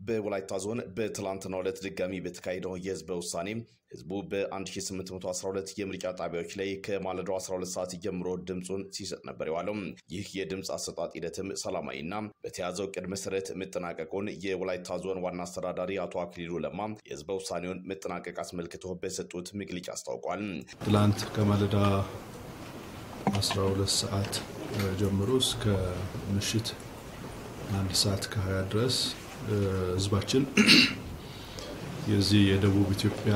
በወላይታ ዞን በትላንትናው ዕለት ድጋሚ በተካሄደው የህዝበ ውሳኔ ህዝቡ በ1812 የምርጫ ጣቢያዎች ላይ ከማለዳው 12 ሰዓት ጀምሮ ድምፁን ሲሰጥ ነበር የዋለው። ይህ የድምፅ አሰጣጥ ሂደትም ሰላማዊና በተያዘው ቅድ መሰረት መጠናቀቁን የወላይታ ዞን ዋና አስተዳዳሪ አቶ አክሊሉ ለማ የህዝበ ውሳኔውን መጠናቀቅ አስመልክቶ በሰጡት መግለጫ አስታውቋል። ትላንት ከማለዳ 12 ሰዓት ጀምሮ እስከ ምሽት አንድ ሰዓት ከ20 ድረስ ህዝባችን የዚህ የደቡብ ኢትዮጵያ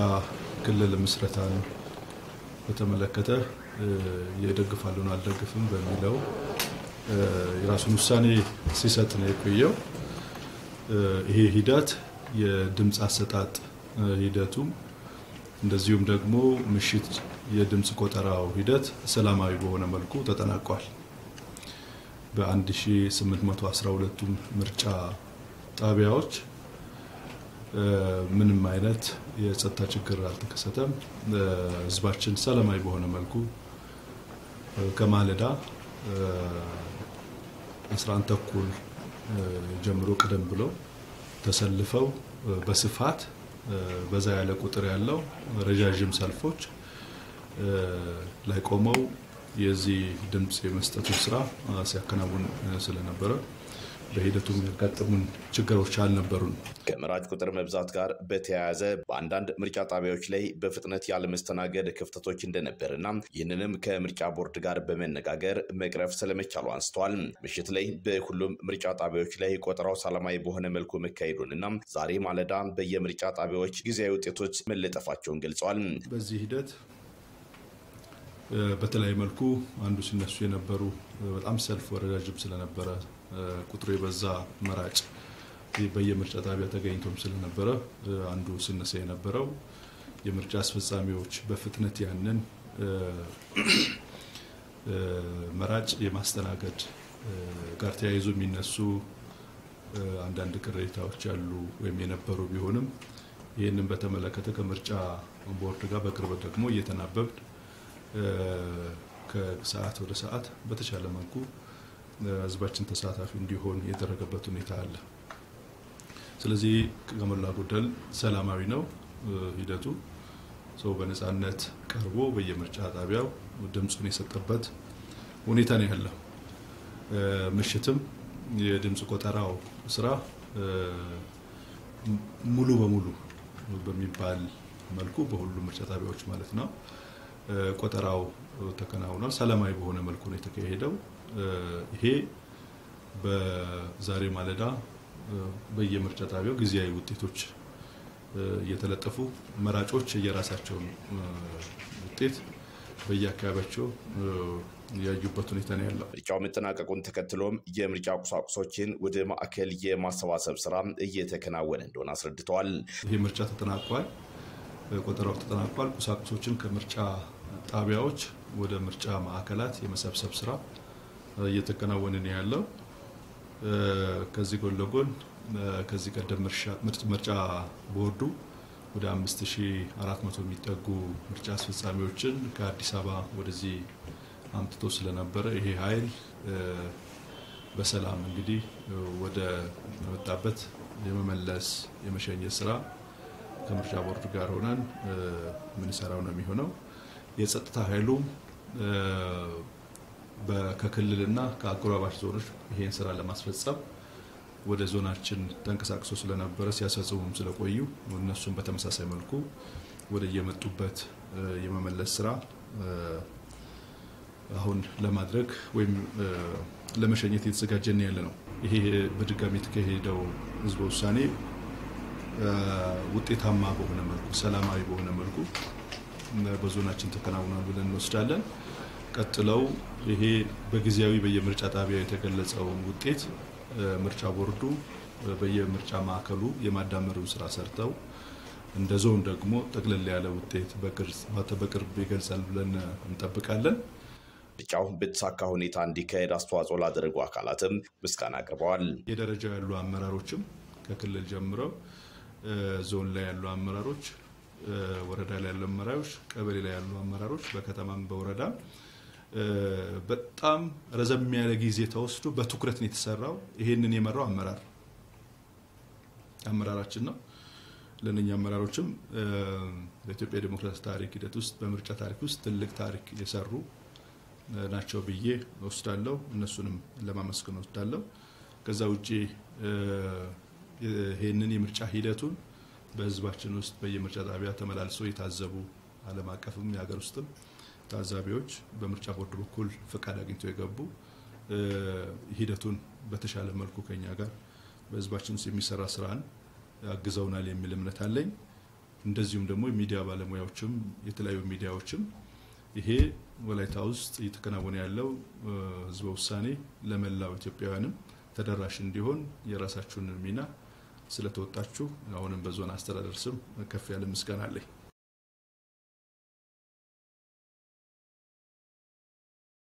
ክልል ምስረታን በተመለከተ የደግፋለሁ አልደግፍም በሚለው የራሱን ውሳኔ ሲሰጥ ነው የቆየው። ይሄ ሂደት የድምፅ አሰጣጥ ሂደቱም እንደዚሁም ደግሞ ምሽት የድምፅ ቆጠራው ሂደት ሰላማዊ በሆነ መልኩ ተጠናቋል። በ1812ቱም ምርጫ ጣቢያዎች ምንም አይነት የጸጥታ ችግር አልተከሰተም። ህዝባችን ሰላማዊ በሆነ መልኩ ከማለዳ 11 ተኩል ጀምሮ ቀደም ብለው ተሰልፈው በስፋት በዛ ያለ ቁጥር ያለው ረዣዥም ሰልፎች ላይ ቆመው የዚህ ድምፅ የመስጠቱን ስራ ሲያከናውን ስለነበረ በሂደቱ የሚያጋጥሙን ችግሮች አልነበሩን። ከመራጭ ቁጥር መብዛት ጋር በተያያዘ በአንዳንድ ምርጫ ጣቢያዎች ላይ በፍጥነት ያለመስተናገድ ክፍተቶች እንደነበርና ይህንንም ከምርጫ ቦርድ ጋር በመነጋገር መቅረፍ ስለመቻሉ አንስተዋል። ምሽት ላይ በሁሉም ምርጫ ጣቢያዎች ላይ ቆጠራው ሰላማዊ በሆነ መልኩ መካሄዱንና ዛሬ ማለዳ በየምርጫ ጣቢያዎች ጊዜያዊ ውጤቶች መለጠፋቸውን ገልጸዋል። በዚህ ሂደት በተለያየ መልኩ አንዱ ሲነሱ የነበሩ በጣም ሰልፍ ረዣዥም ስለነበረ ቁጥሩ የበዛ መራጭ በየምርጫ ጣቢያ ተገኝቶም ስለነበረ አንዱ ሲነሳ የነበረው የምርጫ አስፈጻሚዎች በፍጥነት ያንን መራጭ የማስተናገድ ጋር ተያይዞ የሚነሱ አንዳንድ ቅሬታዎች ያሉ ወይም የነበሩ ቢሆንም ይህንን በተመለከተ ከምርጫ ቦርድ ጋር በቅርበት ደግሞ እየተናበብን ከሰዓት ወደ ሰዓት በተቻለ መልኩ ህዝባችን ተሳታፊ እንዲሆን የደረገበት ሁኔታ አለ። ስለዚህ ከሞላ ጎደል ሰላማዊ ነው ሂደቱ። ሰው በነፃነት ቀርቦ በየምርጫ ጣቢያው ድምፁን የሰጠበት ሁኔታ ነው ያለው። ምሽትም የድምፅ ቆጠራው ስራ ሙሉ በሙሉ በሚባል መልኩ በሁሉም ምርጫ ጣቢያዎች ማለት ነው ቆጠራው ተከናውኗል። ሰላማዊ በሆነ መልኩ ነው የተካሄደው። ይሄ በዛሬ ማለዳ በየምርጫ ጣቢያው ጊዜያዊ ውጤቶች እየተለጠፉ መራጮች የራሳቸውን ውጤት በየአካባቢያቸው ያዩበት ሁኔታ ነው ያለው። ምርጫው መጠናቀቁን ተከትሎም የምርጫ ቁሳቁሶችን ወደ ማዕከል የማሰባሰብ ስራ እየተከናወነ እንደሆነ አስረድተዋል። ይሄ ምርጫ ተጠናቋል። ቆጠራው ተጠናቋል። ቁሳቁሶችን ከምርጫ ጣቢያዎች ወደ ምርጫ ማዕከላት የመሰብሰብ ስራ እየተከናወነ ነው ያለው። ከዚህ ጎን ለጎን ከዚህ ቀደም ምርጫ ቦርዱ ወደ 5400 የሚጠጉ ምርጫ አስፈጻሚዎችን ከአዲስ አበባ ወደዚህ አምጥቶ ስለነበረ ይሄ ኃይል በሰላም እንግዲህ ወደ መጣበት የመመለስ የመሸኘት ስራ ከምርጫ ቦርድ ጋር ሆነን የምንሰራው ነው የሚሆነው። የጸጥታ ኃይሉ ከክልልና ከአጎራባች ዞኖች ይሄን ስራ ለማስፈጸም ወደ ዞናችን ተንቀሳቅሶ ስለነበረ ሲያስፈጽሙም ስለቆዩ እነሱም በተመሳሳይ መልኩ ወደ የመጡበት የመመለስ ስራ አሁን ለማድረግ ወይም ለመሸኘት የተዘጋጀን ያለ ነው። ይሄ በድጋሚ የተካሄደው ህዝበ ውሳኔ ውጤታማ በሆነ መልኩ ሰላማዊ በሆነ መልኩ በዞናችን ተከናውኗል ብለን እንወስዳለን። ቀጥለው ይሄ በጊዜያዊ በየምርጫ ጣቢያው የተገለጸውን ውጤት ምርጫ ቦርዱ በየምርጫ ማዕከሉ የማዳመሩን ስራ ሰርተው እንደ ዞን ደግሞ ጠቅለል ያለ ውጤት በቅርብ ይገልጻል ብለን እንጠብቃለን። ምርጫው በተሳካ ሁኔታ እንዲካሄድ አስተዋጽኦ ላደረጉ አካላትም ምስጋና አቅርበዋል። የደረጃው ያሉ አመራሮችም ከክልል ጀምረው ዞን ላይ ያሉ አመራሮች፣ ወረዳ ላይ ያሉ አመራሮች፣ ቀበሌ ላይ ያሉ አመራሮች፣ በከተማም በወረዳ በጣም ረዘም ያለ ጊዜ ተወስዶ በትኩረት ነው የተሰራው። ይሄንን የመራው አመራር አመራራችን ነው። ለእነኛ አመራሮችም በኢትዮጵያ ዴሞክራሲ ታሪክ ሂደት ውስጥ በምርጫ ታሪክ ውስጥ ትልቅ ታሪክ የሰሩ ናቸው ብዬ ወስዳለሁ። እነሱንም ለማመስገን ወስዳለሁ። ከዛ ውጭ ይህንን የምርጫ ሂደቱን በህዝባችን ውስጥ በየምርጫ ጣቢያ ተመላልሰው የታዘቡ ዓለም አቀፍም የሀገር ውስጥም ታዛቢዎች በምርጫ ቦርድ በኩል ፈቃድ አግኝተው የገቡ ሂደቱን በተሻለ መልኩ ከኛ ጋር በህዝባችን ውስጥ የሚሰራ ስራን አግዘውናል የሚል እምነት አለኝ። እንደዚሁም ደግሞ የሚዲያ ባለሙያዎችም የተለያዩ ሚዲያዎችም ይሄ ወላይታ ውስጥ እየተከናወነ ያለው ህዝበ ውሳኔ ለመላው ኢትዮጵያውያንም ተደራሽ እንዲሆን የራሳችሁን ሚና ስለተወጣችሁ አሁንም በዞን አስተዳደር ስም ከፍ ያለ ምስጋና አለኝ።